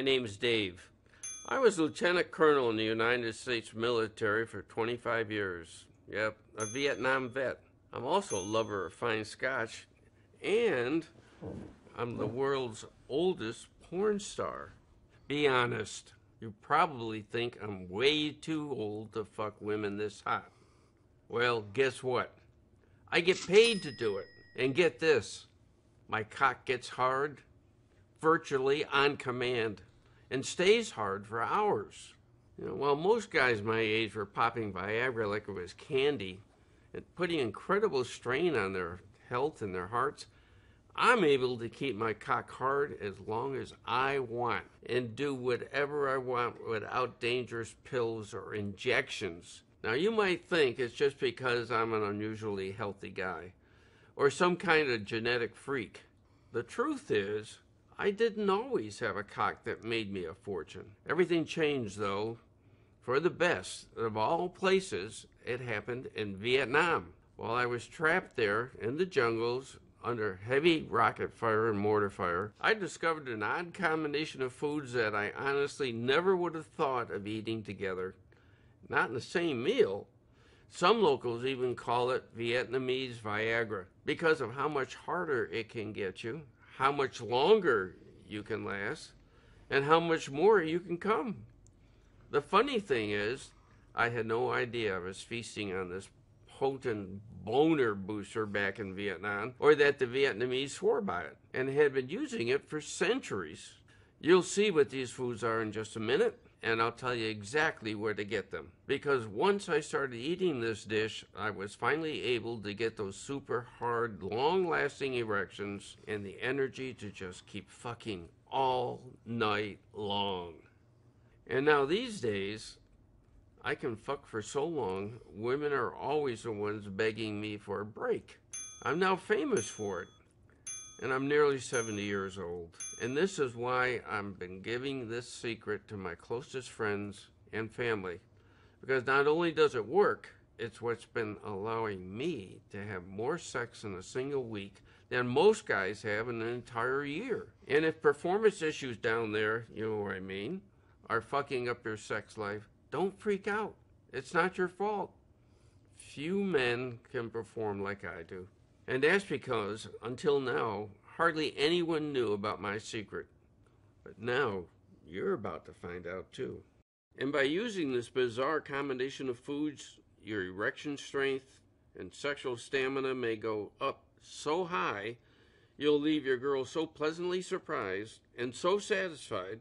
name's Dave. I was lieutenant colonel in the United States military for 25 years. Yep, a Vietnam vet. I'm also a lover of fine scotch, and I'm the world's oldest porn star. Be honest, you probably think I'm way too old to fuck women this hot. Well, guess what? I get paid to do it. And get this my cock gets hard virtually on command and stays hard for hours. You know, while most guys my age were popping Viagra like it was candy and putting incredible strain on their health and their hearts, I'm able to keep my cock hard as long as I want and do whatever I want without dangerous pills or injections. Now, you might think it's just because I'm an unusually healthy guy or some kind of genetic freak. The truth is, I didn't always have a cock that made me a fortune. Everything changed, though, for the best. Of all places, it happened in Vietnam. While I was trapped there in the jungles under heavy rocket fire and mortar fire, I discovered an odd combination of foods that I honestly never would have thought of eating together. Not in the same meal. Some locals even call it Vietnamese Viagra because of how much harder it can get you, how much longer you can last, and how much more you can come. The funny thing is, I had no idea I was feasting on this potent boner booster back in Vietnam, or that the Vietnamese swore by it and had been using it for centuries. You'll see what these foods are in just a minute, and I'll tell you exactly where to get them. Because once I started eating this dish, I was finally able to get those super hard, long lasting erections and the energy to just keep fucking all night long. And now these days, I can fuck for so long, women are always the ones begging me for a break. I'm now famous for it. And I'm nearly 70 years old. And this is why I've been giving this secret to my closest friends and family. Because not only does it work, it's what's been allowing me to have more sex in a single week than most guys have in an entire year. And if performance issues down there, you know what I mean, are fucking up your sex life, don't freak out. It's not your fault. Few men can perform like I do. And that's because, until now, hardly anyone knew about my secret. But now, you're about to find out too. And by using this bizarre combination of foods, your erection strength and sexual stamina may go up so high, you'll leave your girl so pleasantly surprised and so satisfied